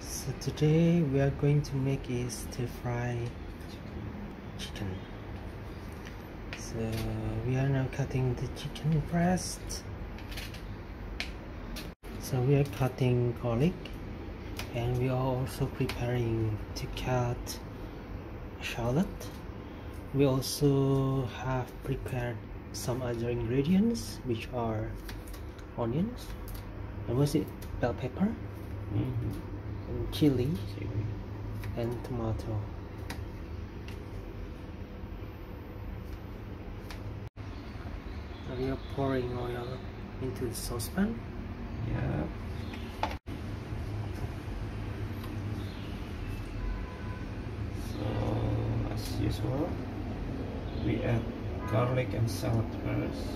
So today we are going to make a stir fry chicken. So we are now cutting the chicken breast. So we are cutting garlic and we are also preparing to cut shallot. We also have prepared some other ingredients which are onions and what's it bell pepper Mm -hmm. And chili. and tomato. We are pouring oil into the saucepan. Yeah. So as usual, we add garlic and shallot first,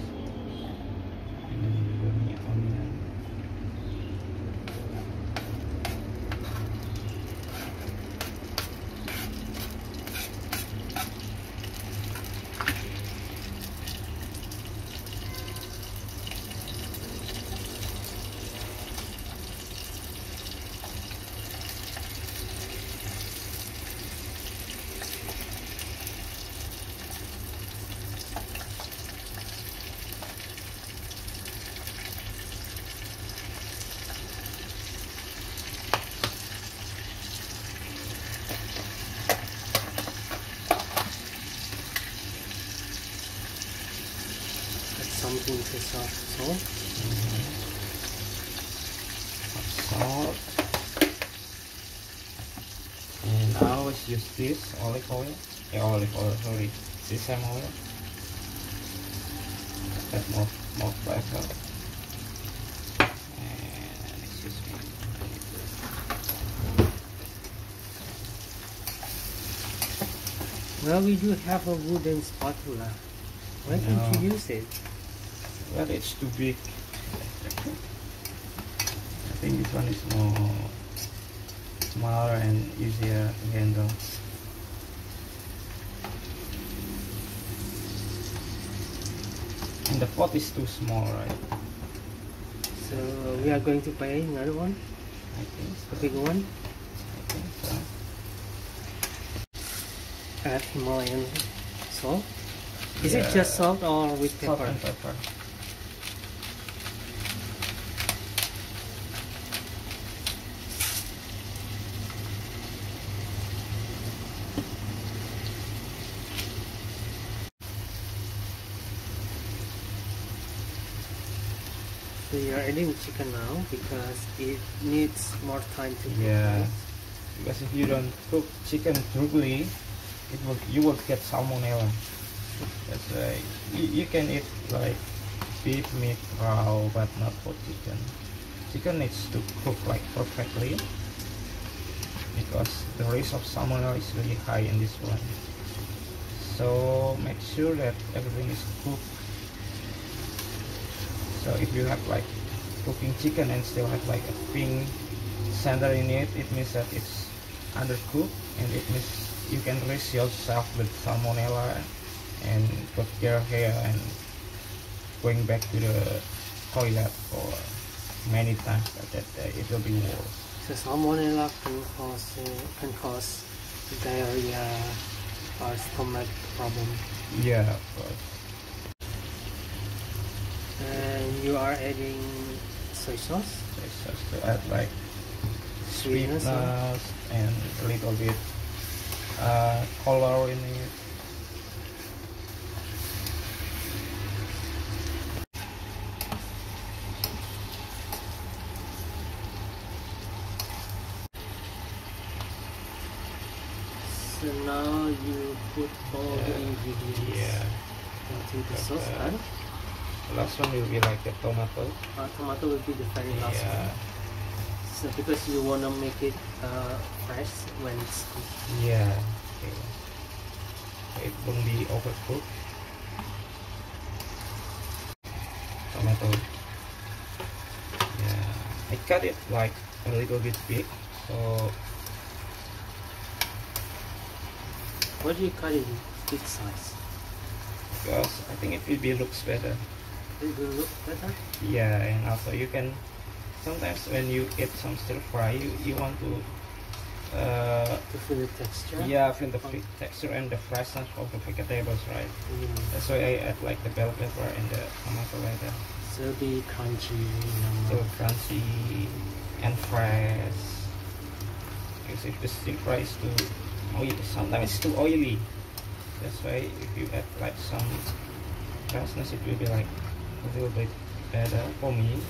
and then we put the onion. Some pinches salt Salt. And I always use this olive oil. Yeah, olive oil, sorry, sesame oil. Add more, more flavor. And excuse me. well we do have a wooden spatula why don't you use it Well, it's too big. I think this one is more smaller and easier to handle. And the pot is too small, right? so we are going to buy another one I think a bigger one I think so. add Himalayan salt is it just salt or with Salt pepper and pepper. So you're adding chicken now because it needs more time to cook. Yeah. right? Because if you don't cook chicken thoroughly, it will you will get salmonella. That's why you, you can eat like beef meat raw, but not for chicken. Chicken needs to cook like perfectly because the risk of salmonella is really high in this one. So make sure that everything is cooked. So if you have like cooking chicken and still have like a pink center in it, it means that it's undercooked and it means you can risk yourself with salmonella and put your hair and going back to the toilet for many times like that uh, it will be worse. So salmonella can cause uh, can cause diarrhea or stomach problem. Yeah, of course. And you are adding soy sauce. It's just to add like Sweetness, sweetness and a little bit uh, color in it. So now you put all the ingredients Yeah. into the saucepan. The last one will be like the tomato. Uh, tomato will be the very last Yeah. one. So because you wanna make it uh, fresh when it's cooked. Yeah. Okay. It won't be overcooked. Tomato. Yeah. I cut it like a little bit big, so Why do you cut it in big size? because I think it will be looks better. It will look better. Yeah, and also you can sometimes when you eat some stir fry you, you want to uh, to feel the texture. yeah feel the f- texture and the freshness of the vegetables right Mm. that's why I add like the bell pepper and the tomato like that So be crunchy, you know. so crunchy and fresh because if the stir fry is too oily sometimes it's too oily that's why if you add like some freshness it will be like a little bit better for me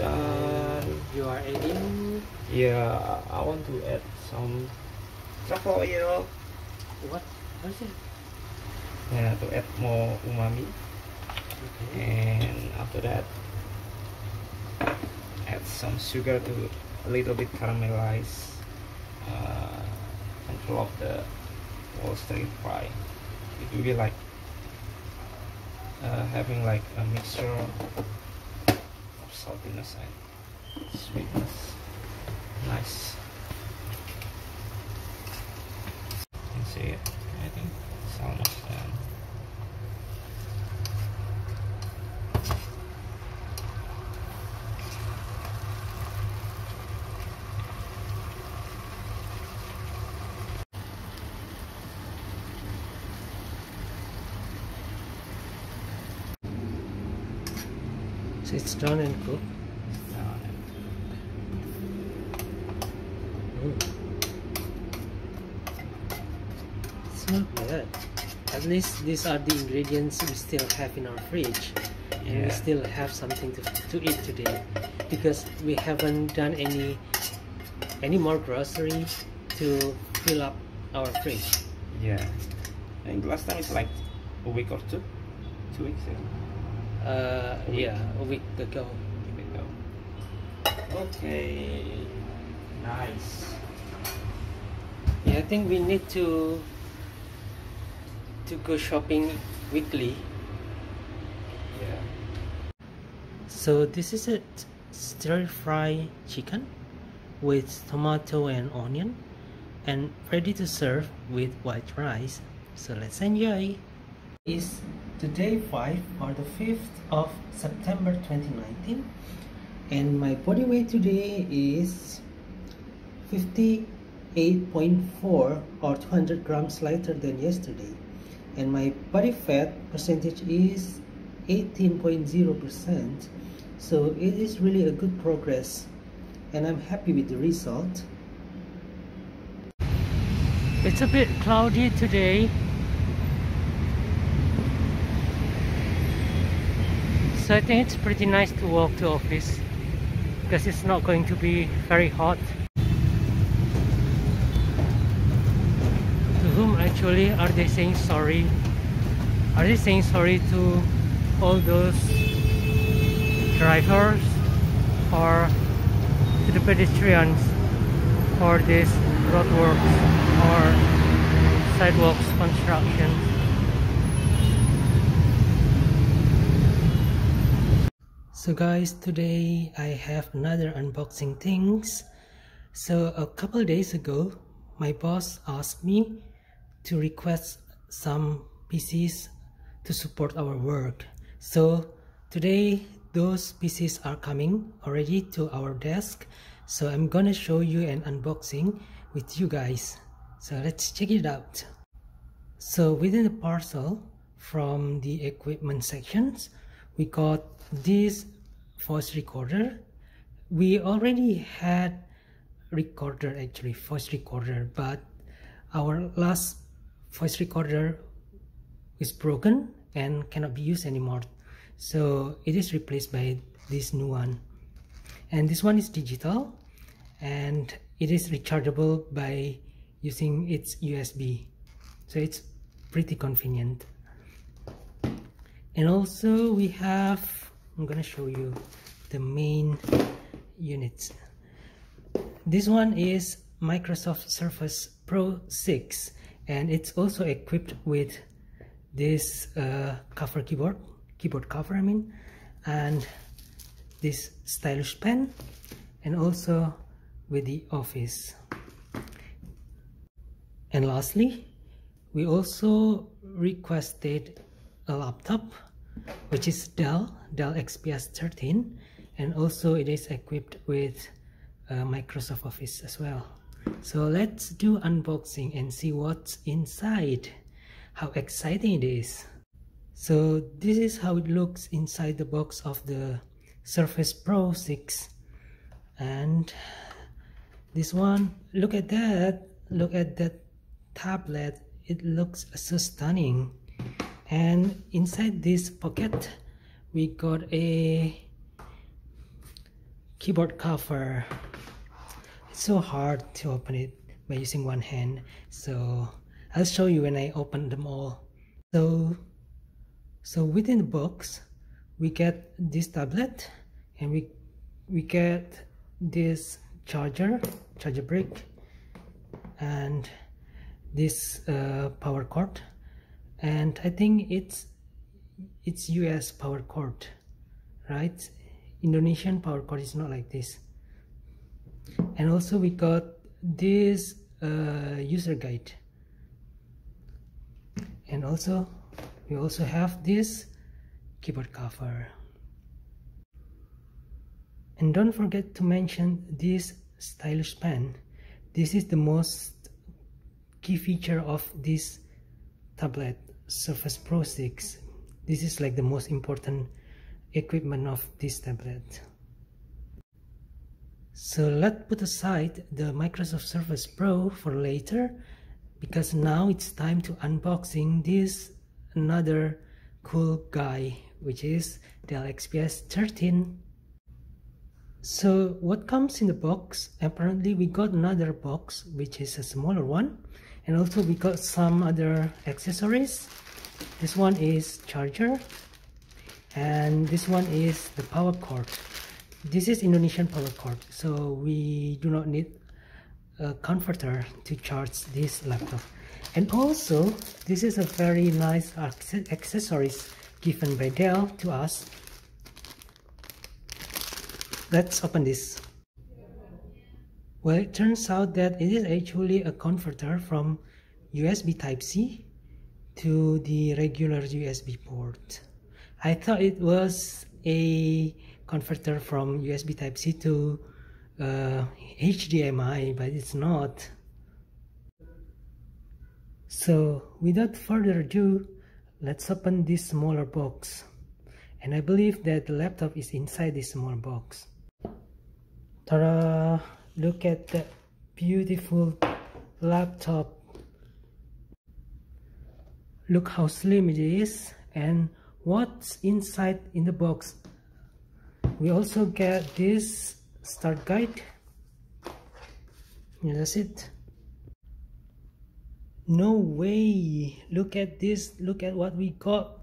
done. You are adding Yeah, I want to add some truffle oil. what? What is it? Yeah, to add more umami. Okay. And after that, add some sugar to a little bit caramelize of the whole stir fry. It will be like uh, having like a mixture of saltiness and sweetness. Nice. You can see it. I think it's almost done. So it's done and cooked. It's not bad. At least these are the ingredients we still have in our fridge. And we still have something to, to eat today. Because we haven't done any any more grocery to fill up our fridge. Yeah. I think last time it's like a week or two. Two weeks ago. Uh, A yeah, a week ago. Go. Okay. Nice. Yeah, I think we need to to go shopping weekly. Yeah. So this is a stir fry chicken with tomato and onion and ready to serve with white rice. So let's enjoy. Is today 5 or the 5th of September 2019 and my body weight today is 58.4 or 200 grams lighter than yesterday. And my body fat percentage is 18.0% so it is really a good progress and I'm happy with the result. It's a bit cloudy today so I think it's pretty nice to walk to office because it's not going to be very hot. To whom actually are they saying sorry? Are they saying sorry to all those drivers or to the pedestrians for this roadworks or sidewalks construction so guys today I have another unboxing things. So a couple days ago my boss asked me to request some PCs to support our work. So today those PCs are coming already to our desk. So I'm gonna show you an unboxing with you guys. So let's check it out. So within the parcel from the equipment sections we got this voice recorder. We already had recorder actually voice recorder but our last voice recorder is broken and cannot be used anymore. So it is replaced by this new one. And this one is digital and it is rechargeable by using its USB so it's pretty convenient and also we have I'm gonna show you the main units. This one is Microsoft Surface Pro 6 and it's also equipped with this uh, cover keyboard keyboard cover I mean and this stylish pen and also with the office. And lastly we also requested a laptop which is Dell Dell XPS 13 and also it is equipped with uh, Microsoft Office as well. So let's do unboxing and see what's inside how exciting it is. So this is how it looks inside the box of the Surface Pro 6 and this one look at that look at that tablet. It looks so stunning and inside this pocket we got a keyboard cover. It's so hard to open it by using one hand so I'll show you when I open them all. So so within the box we get this tablet and we we get this charger charger brick and this uh, power cord and I think it's it's US power cord right? Indonesian power cord is not like this. And also we got this uh, user guide. And also we also have this keyboard cover. And don't forget to mention this stylus pen. This is the most key feature of this tablet Surface Pro 6 this is like the most important equipment of this tablet. So let's put aside the Microsoft Surface Pro for later because now it's time to unboxing this another cool guy which is Dell XPS 13 so what comes in the box? Apparently we got another box which is a smaller one and also we got some other accessories. This one is charger. And this one is the power cord. This is Indonesian power cord. So we do not need a converter to charge this laptop. And also this is a very nice accessories given by Dell to us. Let's open this well, it turns out that it is actually a converter from USB Type-C to the regular USB port. I thought it was a converter from USB Type-C to uh, HDMI, but it's not. So without further ado, let's open this smaller box. And I believe that the laptop is inside this small box. Ta-da! Look at that beautiful laptop. Look how slim it is and what's inside in the box. We also get this start guide. That's it. No way. Look at this. Look at what we got.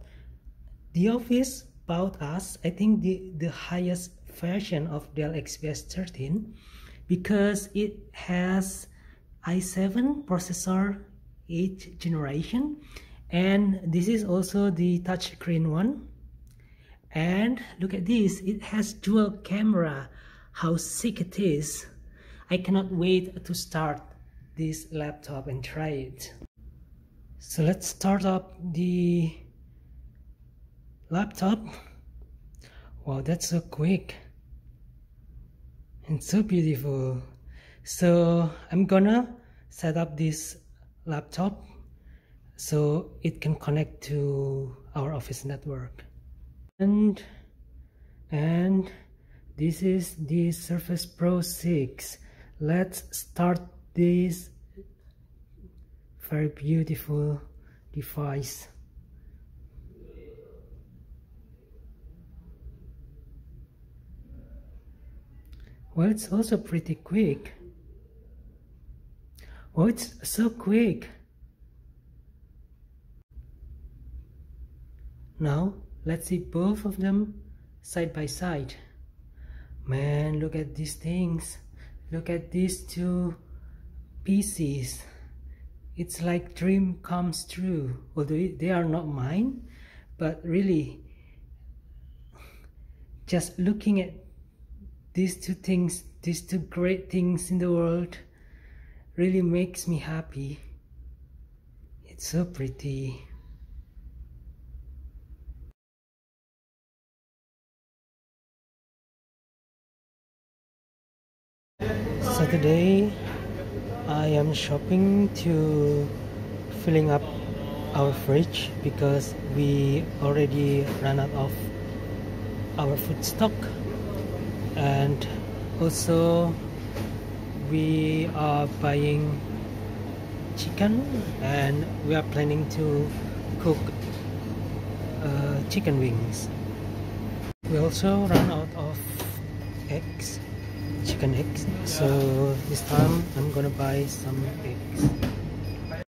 The office bought us i think the the highest version of dell xps 13 because it has i7 processor 8th generation and this is also the touchscreen one. And look at this it has dual camera. How sick it is. I cannot wait to start this laptop and try it. So let's start up the laptop. Wow that's so quick and so beautiful. So I'm gonna set up this laptop so it can connect to our office network. And and this is the Surface Pro 6 let's start this very beautiful device well it's also pretty quick. Oh it's so quick. Now let's see both of them side by side. Man look at these things. Look at these two pieces. It's like dream comes true. Although they are not mine but really just looking at these two things these two great things in the world really makes me happy. It's so pretty. So today I am shopping to filling up our fridge because we already ran out of our food stock and also we are buying chicken and we are planning to cook uh, chicken wings. We also run out of eggs chicken eggs. So this time I'm gonna buy some eggs